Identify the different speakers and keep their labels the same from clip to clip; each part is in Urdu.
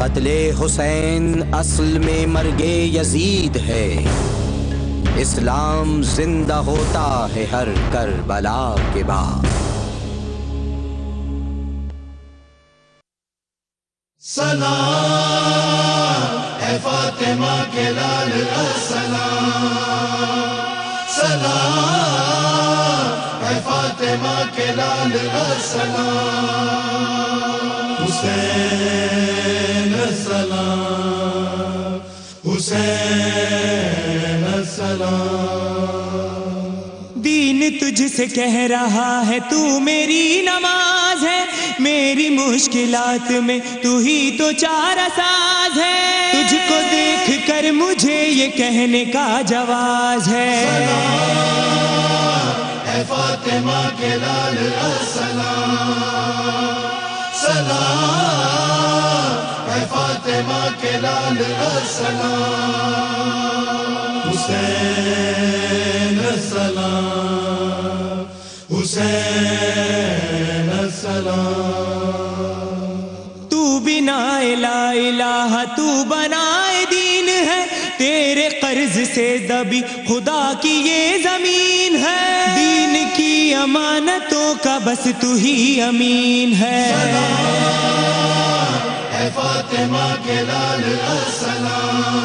Speaker 1: قتل حسین اصل میں مرگ یزید ہے۔ اسلام زندہ ہوتا ہے ہر کربلا کے بعد۔
Speaker 2: سلام، اے فاطمہ کے لال السلام۔ سلام، اے فاطمہ کے لال السلام۔ حسین حسین السلام
Speaker 3: دین تجھ سے کہہ رہا ہے، تو میری نماز ہے۔ میری مشکلات میں تو ہی تو چار ساز ہے۔ تجھ کو دیکھ کر مجھے یہ کہنے کا جواز ہے۔
Speaker 2: اے فاطمہ کے لال السلام سلام فاطمہ کے لال السلام۔ حسین السلام۔ حسین السلام۔
Speaker 3: تو بنا الہ الہ تو بنائے دین ہے۔ تیرے قرض سے دبی خدا کی یہ زمین ہے۔ دین کی امانتوں کا بس تو ہی امین ہے۔
Speaker 2: فاطمہ کے لال السلام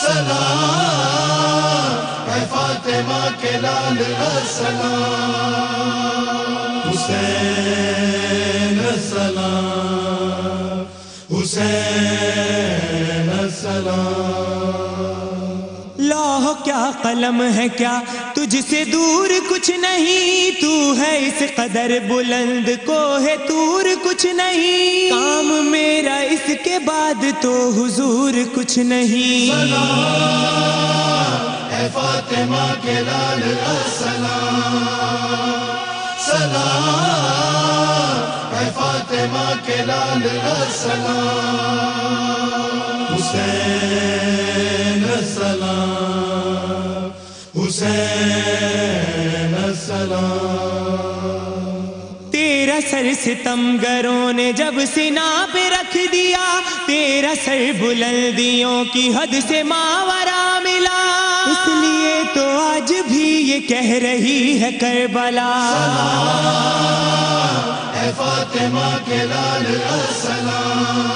Speaker 2: سلام اے فاطمہ کے لال السلام حسین السلام حسین السلام
Speaker 3: لاہ کیا قلم ہے کیا؟ تجھ سے دور کچھ نہیں تو ہے اس قدر بلند کو ہے تور کچھ نہیں۔ کام میرا اس کے بعد تو حضور کچھ نہیں۔
Speaker 2: اے فاطمہ کے لال السلام سلام۔ اے فاطمہ کے لال السلام حسین۔ حسین السلام
Speaker 3: تیرا سر ستمگروں نے جب سنا پہ رکھ دیا، تیرا سر بلندیوں کی حد سے ماورا ملا۔ اس لیے تو آج بھی یہ کہہ رہی ہے کربلا۔
Speaker 2: اے فاطمہ کے لال السلام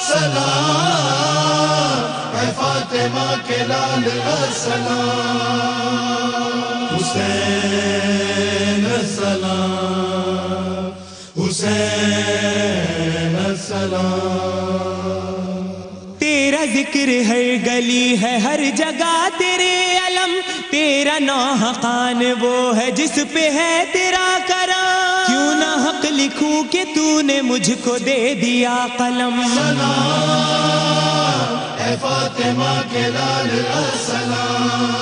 Speaker 2: سلام۔ فاطمہ کے لال السلام حسین السلام حسین السلام۔
Speaker 3: تیرا ذکر ہر گلی ہے ہر جگہ تیرے علم۔ تیرا نوحقان وہ ہے جس پہ ہے تیرا کرم۔ کیوں نہ حق لکھوں کہ تو نے مجھ کو دے دیا قلم۔
Speaker 2: اے فاطمہ کے لال السلام۔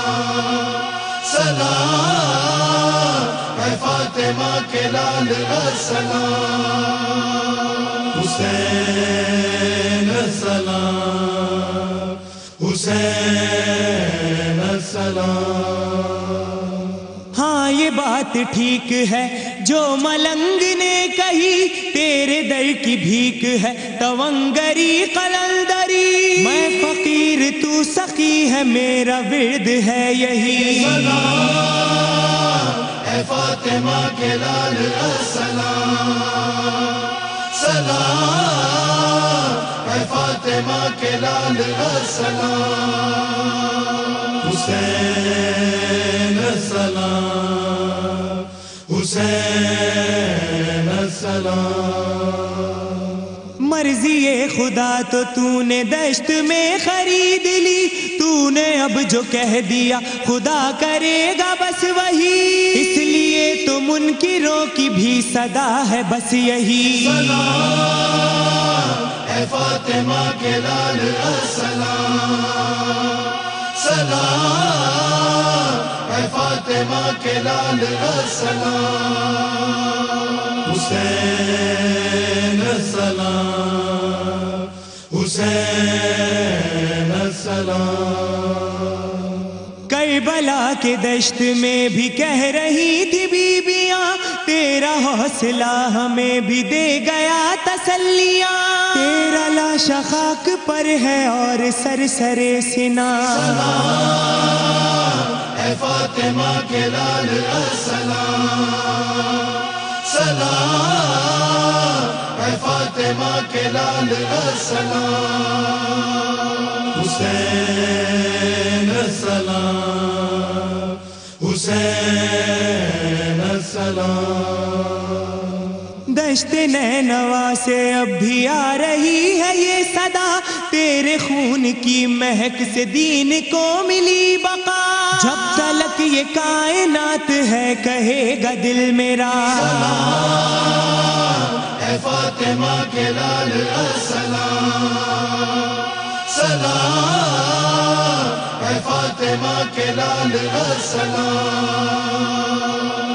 Speaker 2: سلام اے فاطمہ کے لال السلام۔ حسین السلام۔ حسین السلام۔
Speaker 3: ہاں یہ بات ٹھیک ہے۔ جو ملنگ نے کہی، تیرے در کی بھیک ہے، تونگری قلندری۔ میں فقیر، تو سخی ہے، میرا ورد ہے یہی۔
Speaker 2: اے فاطمہ کے لال السلام سلام، اے فاطمہ کے لال السلام حسین السلام حسین۔ السلام
Speaker 3: مرضی خدا تو تو نے دشت میں خرید لی۔ تو نے اب جو کہہ دیا خدا کرے گا بس وہی۔ اس لیے تو منکروں کی بھی صدا ہے بس یہی۔
Speaker 2: اے فاطمہ کے لال السلام۔ سلام، اے فاطمہ کے لال السلام۔ حسین السلام حسین السلام.
Speaker 3: کربلا کے دشت میں بھی کہہ رہی تھی بیبیاں تیرا حوصلہ ہمیں بھی دے گیا تسلیاں۔ تیرا لاش خاک پر ہے اور سر سر سنا۔
Speaker 2: اے فاطمہ کے لال السلام۔ سلام، اے فاطمہ کے لال السلام حسین السلام حسین السلام
Speaker 3: دشت نینوا سے اب بھی آ رہی ہے یہ صدا، تیرے خون کی مہک سے دین کو ملی بقا۔ جب تلک یہ کائنات ہے، کہے گا دل میرا۔
Speaker 2: اے فاطمہ کے لال السلام سلام، اے فاطمہ کے لال السلام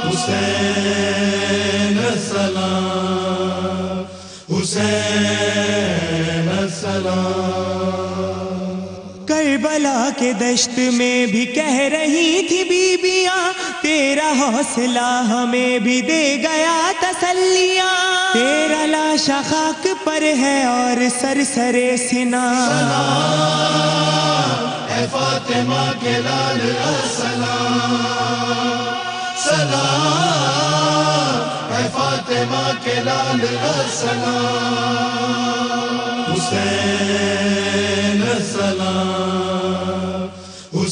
Speaker 2: حسین السلام حسین السلام
Speaker 3: کربلا کے دشت میں بھی کہہ رہی تھی بیبیاں، تیرا حوصلہ ہمیں بھی دے گیا تسلیاں۔ تیرا لاشا خاک پر ہے اور سر سر سنا
Speaker 2: اے فاطمہ کے لال السلام۔ سلام، اے فاطمہ کے لال السلام۔ حسین السلام۔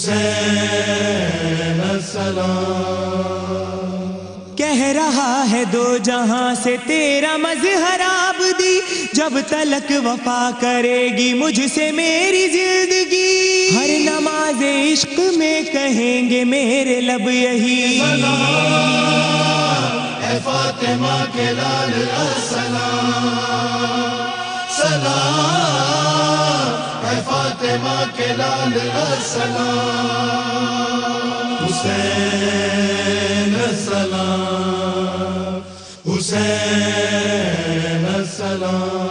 Speaker 2: حسین السلام۔
Speaker 3: کہہ رہا ہے دو جہاں سے تیرا مظہر آبدی جب تلک وفا کرے گی مجھ سے میری زندگی۔ ہر نماز عشق میں کہیں گے میرے لب یہی۔
Speaker 2: اے فاطمہ کے لال السلام سلام۔ فاطمہ کے لال السلام حسین السلام حسین السلام